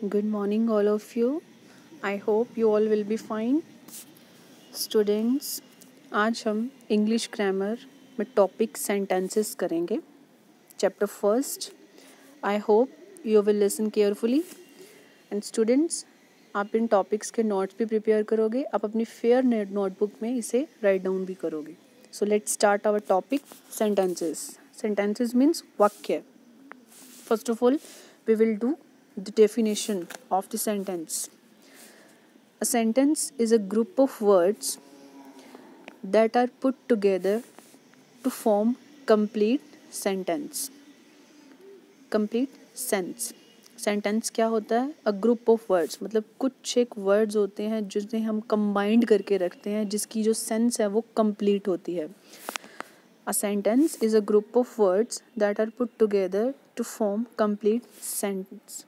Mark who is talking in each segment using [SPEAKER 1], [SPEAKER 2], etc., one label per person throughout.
[SPEAKER 1] Good morning, all of you. I hope you all will be fine. Students, आज हम English grammar में topic sentences करेंगे. Chapter first I hope you will listen carefully and students आप इन topics के notes भी prepare करोगे. आप अपनी फेयर नोटबुक में इसे राइट डाउन भी करोगे. So let start our topic sentences sentences means वाक्य. First of all we will do the definition of the sentence. A sentence is a group of words that are put together to form complete sentence. Complete sense. Sentence क्या होता है a group of words मतलब कुछ एक words होते हैं जिन्हें हम कंबाइंड करके रखते हैं जिसकी जो सेंस है वो कंप्लीट होती है A sentence is a group of words that are put together to form complete sentence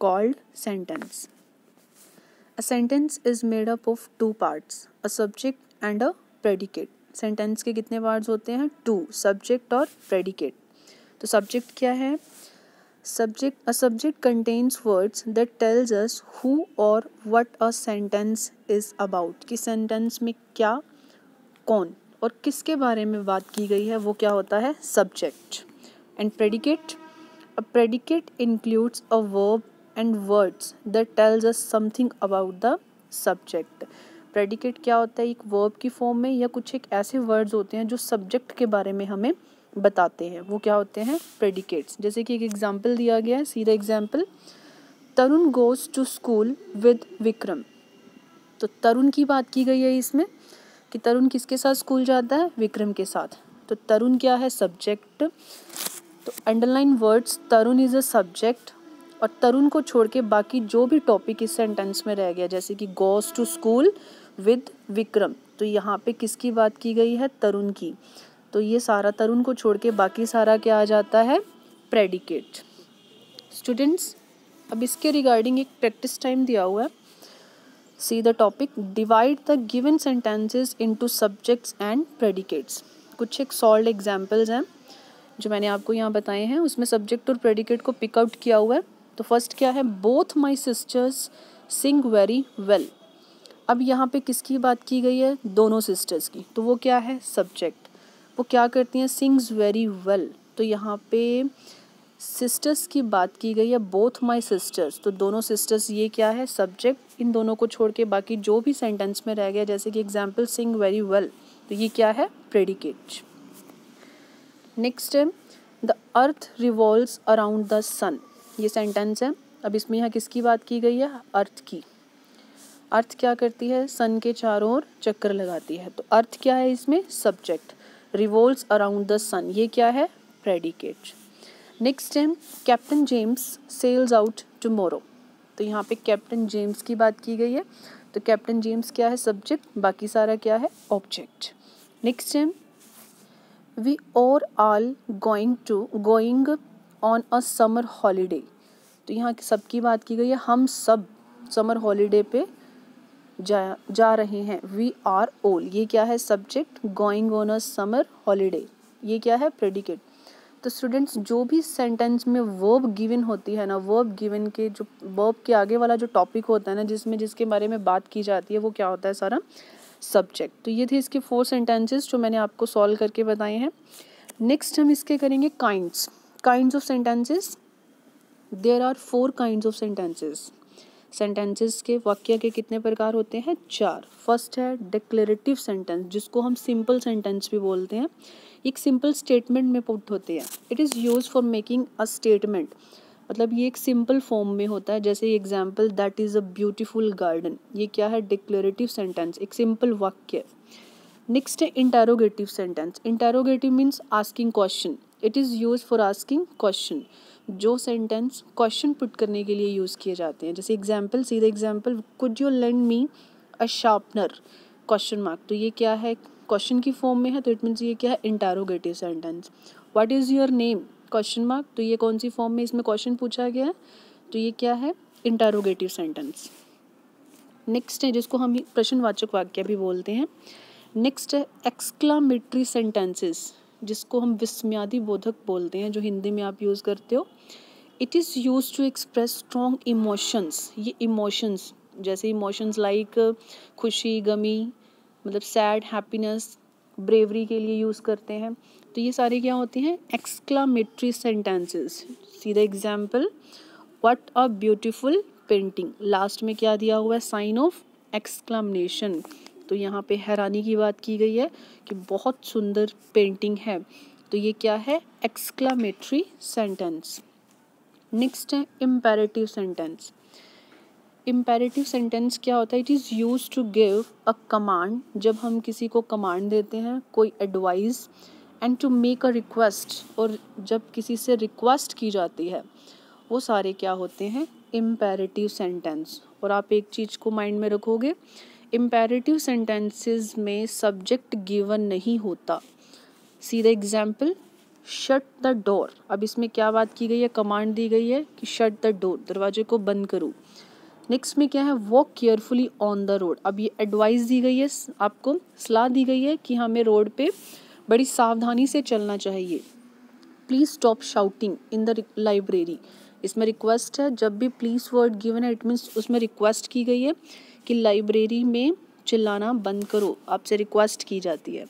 [SPEAKER 1] called sentence. A sentence is made up of two parts, a subject and a predicate. Sentence के कितने parts होते हैं? Two subject और predicate तो subject क्या है? Subject a subject contains words that tells us who और what a sentence is about कि सेंटेंस में क्या कौन और किसके बारे में बात की गई है? वो क्या होता है? Subject and predicate a predicate includes a verb and words that tells us something about the subject predicate क्या होता है? एक वर्ब की फॉर्म में या कुछ एक ऐसे वर्ड्स होते हैं जो सब्जेक्ट के बारे में हमें बताते हैं। वो क्या होते हैं? प्रेडिकेट्स जैसे कि एक एग्ज़ाम्पल दिया गया है, सीधा example Tarun goes to school with Vikram तो तरुण की बात की गई है इसमें कि तरुण किसके साथ स्कूल जाता है? विक्रम के साथ. तो तरुण क्या है? सब्जेक्ट तो underline words Tarun is a subject और तरुण को छोड़ के बाकी जो भी टॉपिक इस सेंटेंस में रह गया, जैसे कि goes to school with Vikram तो यहाँ पे किसकी बात की गई है? तरुण की। तो ये सारा तरुण को छोड़ के बाकी सारा क्या आ जाता है? प्रेडिकेट स्टूडेंट्स अब इसके रिगार्डिंग एक प्रैक्टिस टाइम दिया हुआ है। See the topic divide the given sentences into subjects and predicates कुछ एक सॉल्ड एग्जांपल्स हैं, जो मैंने आपको यहाँ बताए हैं। उसमें सब्जेक्ट और प्रेडिकेट को पिकआउट किया हुआ है। तो फ़र्स्ट क्या है? Both my sisters sing very well अब यहाँ पे किसकी बात की गई है? दोनों सिस्टर्स की। तो वो क्या है? सब्जेक्ट वो क्या करती हैं? सिंग्स वेरी वेल तो यहाँ पे सिस्टर्स की बात की गई है बोथ माई सिस्टर्स तो दोनों सिस्टर्स ये क्या है? सब्जेक्ट इन दोनों को छोड़ के बाकी जो भी सेंटेंस में रह गया, जैसे कि एग्ज़ाम्पल सिंग वेरी वेल तो ये क्या है? प्रेडिकेट नेक्स्ट है the earth revolve around the sun ये सेंटेंस है। अब इसमें यहाँ किसकी बात की गई है? अर्थ की। अर्थ क्या करती है? सन के चारों ओर चक्कर लगाती है। तो अर्थ क्या है इसमें? Subject revolve around the sun ये क्या है? प्रेडिकेट नेक्स्ट है captain James sells out tomorrow तो यहाँ पे कैप्टन जेम्स की बात की गई है। तो कैप्टन जेम्स क्या है? सब्जेक्ट बाकी सारा क्या है? Object next time we are all going to going on a summer holiday तो यहाँ सबकी बात की गई है, हम सब समर हॉलीडे पे जा जा रहे हैं। वी आर ओल ये क्या है subject going on a summer holiday ये क्या है? प्रेडिकेट तो स्टूडेंट्स जो भी सेंटेंस में वर्ब गिवन होती है ना वर्ब गिवन के जो वर्ब के आगे वाला जो टॉपिक होता है ना, जिसमें, जिसके बारे में बात की जाती है, वो क्या होता है सारा? सब्जेक्ट तो ये थे इसके फोर सेंटेंसेस जो मैंने आपको सॉल्व करके बताए हैं। नेक्स्ट हम इसके करेंगे kinds kinds of sentences there are four kinds of sentences sentences के वाक्य के कितने प्रकार होते हैं? चार. फ़र्स्ट है डिक्लेरेटिव सेंटेंस जिसको हम सिंपल सेंटेंस भी बोलते हैं। एक सिंपल स्टेटमेंट में पुट होते हैं। It is use for making a statement मतलब ये एक सिंपल फॉर्म में होता है। जैसे example that is a beautiful garden ये क्या है? डिक्लेरेटिव सेंटेंस एक सिंपल वाक्य। नेक्स्ट है interrogative sentence interrogative means asking question it is use for asking question जो सेंटेंस क्वेश्चन पुट करने के लिए यूज़ किए जाते हैं। जैसे एग्ज़ाम्पल सीधे example could you lend me a sharpener question mark तो ये क्या है? क्वेश्चन की फॉर्म में है तो इट मीन्स ये क्या है? Interrogative sentence what is your name question mark तो ये कौन सी फॉर्म में इसमें क्वेश्चन पूछा गया है? तो ये क्या है? इंटारोगेटिव सेंटेंस नेक्स्ट है, जिसको हम प्रश्नवाचक वाक्य भी बोलते हैं। नेक्स्ट है एक्सक्लामेटरी सेंटेंसेस जिसको हम विस्मयादि बोधक बोलते हैं, जो हिंदी में आप यूज़ करते हो it is use to express strong emotions ये इमोशंस जैसे इमोशंस लाइक खुशी, गमी मतलब सैड हैप्पीनेस ब्रेवरी के लिए यूज़ करते हैं। तो ये सारे क्या होते हैं? एक्सक्लामेटरी सेंटेंसेस सीधा example what a beautiful painting last में क्या दिया हुआ है? साइन ऑफ़ एक्सक्लामेशन तो यहाँ पे हैरानी की बात की गई है कि बहुत सुंदर पेंटिंग है। तो ये क्या है? एक्सक्लामेटरी सेंटेंस नेक्स्ट है इम्पेरेटिव सेंटेंस इम्पेरेटिव सेंटेंस क्या होता है? It is use to give a command जब हम किसी को कमांड देते हैं, कोई advice and to make a request और जब किसी से रिक्वेस्ट की जाती है, वो सारे क्या होते हैं? इम्पेरेटिव सेंटेंस और आप एक चीज़ को माइंड में रखोगे इम्पेरेटिव सेंटेंसेस में सब्जेक्ट गिवन नहीं होता। सीधा एग्ज़ाम्पल शट द डोर अब इसमें क्या बात की गई है? कमांड दी गई है कि शट द डोर दरवाजे को बंद करो। नेक्स्ट में क्या है? Walk carefully on the road अब ये एडवाइस दी गई है, आपको सलाह दी गई है कि हमें रोड पे बड़ी सावधानी से चलना चाहिए। Please stop shouting in the library इसमें रिक्वेस्ट है, जब भी प्लीज़ वर्ड गिवन है इट मीन्स उसमें रिक्वेस्ट की गई है कि लाइब्रेरी में चिल्लाना बंद करो, आपसे रिक्वेस्ट की जाती है।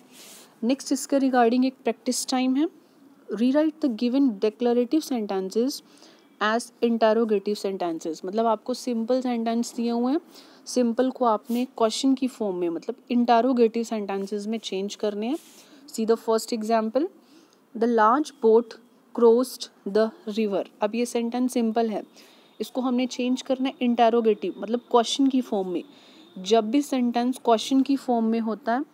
[SPEAKER 1] नेक्स्ट इसके रिगार्डिंग एक प्रैक्टिस टाइम है। Rewrite the given declarative sentences as interrogative sentences मतलब आपको सिंपल सेंटेंस दिए हुए हैं। सिंपल को आपने क्वेश्चन की फॉर्म में मतलब इंटारोगेटिव सेंटेंसेस में चेंज करने हैं। See the first example the large boat crossed the river अब ये सेंटेंस सिंपल है। इसको हमने चेंज करना है इंटारोगेटिव मतलब क्वेश्चन की फॉर्म में। जब भी सेंटेंस क्वेश्चन की फॉर्म में होता है,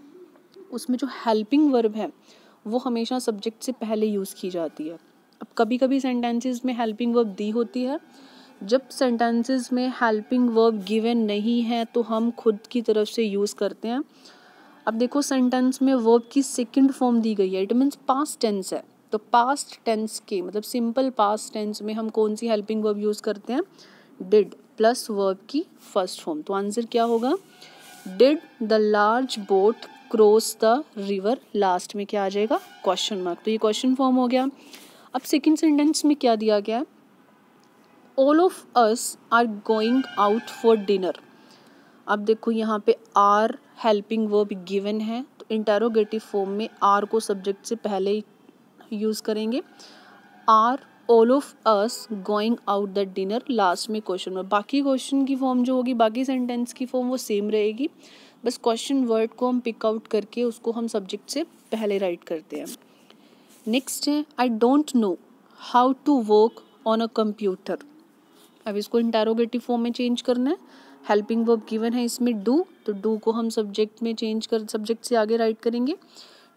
[SPEAKER 1] उसमें जो हेल्पिंग वर्ब है, वो हमेशा सब्जेक्ट से पहले यूज़ की जाती है। अब कभी कभी सेंटेंसेस में हेल्पिंग वर्ब दी होती है। जब सेंटेंसेस में हेल्पिंग वर्ब गिवन नहीं है तो हम खुद की तरफ़ से यूज़ करते हैं। अब देखो सेंटेंस में वर्ब की सेकंड फॉर्म दी गई है। इट मीन्स पास्ट टेंस है। तो पास्ट टेंस के मतलब सिंपल पास्ट टेंस में हम कौन सी हेल्पिंग वर्ब यूज़ करते हैं? डिड प्लस वर्ब की फ़र्स्ट फॉर्म तो आंसर क्या होगा? Did the large boat cross the river last में क्या आ जाएगा? क्वेश्चन मार्क तो ये क्वेश्चन फॉर्म हो गया। अब सेकेंड सेंटेंस में क्या दिया गया? है all of us are going out for dinner अब देखो यहाँ पे आर हेल्पिंग वर्ब गिवन है। तो इंटेरोगेटिव फॉर्म में आर को सब्जेक्ट से पहले यूज़ करेंगे। Are all of us going out the dinner last में क्वेश्चन में बाकी क्वेश्चन की फॉर्म जो होगी, बाकी सेंटेंस की फॉर्म वो सेम रहेगी। बस क्वेश्चन वर्ड को हम पिक आउट करके उसको हम सब्जेक्ट से पहले राइट करते हैं। नेक्स्ट है I don't know how to work on a computer अब इसको इंटेरोगेटिव फॉर्म में चेंज करना है। हेल्पिंग वर्ब गिवन है इसमें डू तो डू को हम सब्जेक्ट में चेंज कर सब्जेक्ट से आगे राइट करेंगे।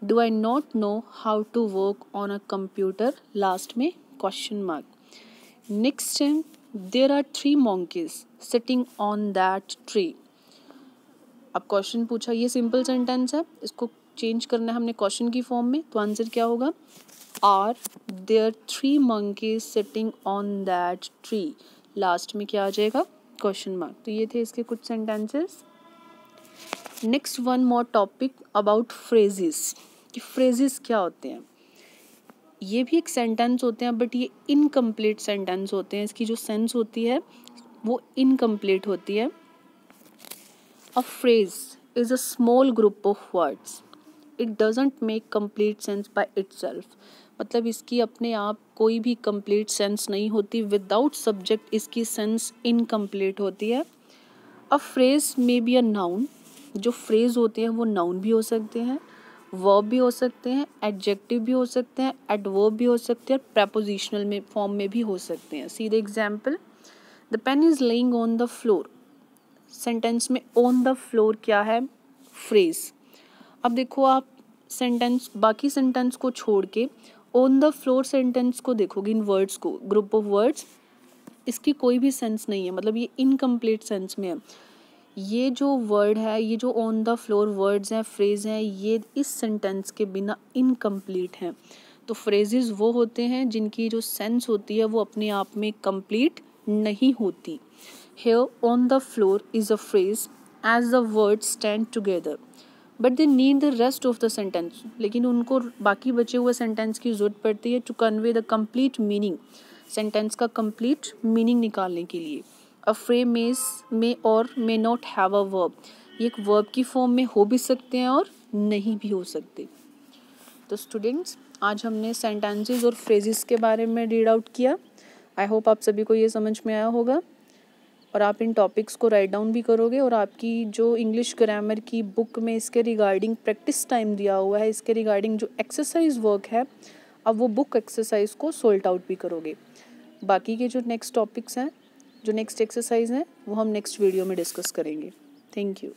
[SPEAKER 1] Do I not know how to work on a computer last में क्वेश्चन मार्क नेक्स्ट है there are three monkeys sitting on that tree अब क्वेश्चन पूछा, ये सिंपल सेंटेंस है। इसको चेंज करना है हमने क्वेश्चन की फॉर्म में तो आंसर क्या होगा? Are there three monkeys sitting on that tree last में क्या आ जाएगा? क्वेश्चन मार्क तो ये थे इसके कुछ sentences next one more topic about phrases कि फ्रेजेस क्या होते हैं? ये भी एक सेंटेंस होते हैं बट ये इनकम्प्लीट सेंटेंस होते हैं। इसकी जो सेंस होती है, वो इनकम्प्लीट होती है। A phrase is a small group of words it doesn't make complete sense by it मतलब इसकी अपने आप कोई भी कंप्लीट सेंस नहीं होती। विदाउट सब्जेक्ट इसकी सेंस इनकम्प्लीट होती है। A phrase may be a noun जो फ्रेज होते हैं, वो नाउन भी हो सकते हैं वर्ब भी हो सकते हैं एडजेक्टिव भी हो सकते हैं एडवर्ब भी हो सकते हैं प्रपोजिशनल में फॉर्म में भी हो सकते हैं। सीधे example the pen is laying on the floor sentence में ऑन द फ्लोर क्या है? फ्रेज अब देखो आप सेंटेंस बाकी सेंटेंस को छोड़ के ऑन द फ्लोर सेंटेंस को देखोगे, इन वर्ड्स को ग्रुप ऑफ़ वर्ड्स इसकी कोई भी सेंस नहीं है मतलब ये इनकम्प्लीट सेंस में है। ये जो वर्ड है, ये जो ऑन द फ्लोर वर्ड्स हैं फ्रेज हैं, ये इस सेंटेंस के बिना इनकम्प्लीट हैं। तो फ्रेजेस वो होते हैं जिनकी जो सेंस होती है, वो अपने आप में कंप्लीट नहीं होती। Here on the floor is a phrase as the word stand together but they need the rest of the sentence लेकिन उनको बाकी बचे हुए सेंटेंस की ज़रूरत पड़ती है to convey the complete meaning sentence का कंप्लीट मीनिंग निकालने के लिए। A phrase may may or may not have a verb ये एक वर्ब की फॉर्म में हो भी सकते हैं और नहीं भी हो सकते। तो स्टूडेंट्स आज हमने सेंटेंसेस और फ्रेजेस के बारे में रीड आउट किया। आई होप आप सभी को ये समझ में आया होगा। और आप इन टॉपिक्स को राइट डाउन भी करोगे और आपकी जो इंग्लिश ग्रामर की बुक में इसके रिगार्डिंग प्रैक्टिस टाइम दिया हुआ है, इसके रिगार्डिंग जो एक्सरसाइज वर्क है अब वो बुक एक्सरसाइज को सोल्ट आउट भी करोगे। बाकी के जो नेक्स्ट टॉपिक्स हैं जो नेक्स्ट एक्सरसाइज है वो हम नेक्स्ट वीडियो में डिस्कस करेंगे. Thank you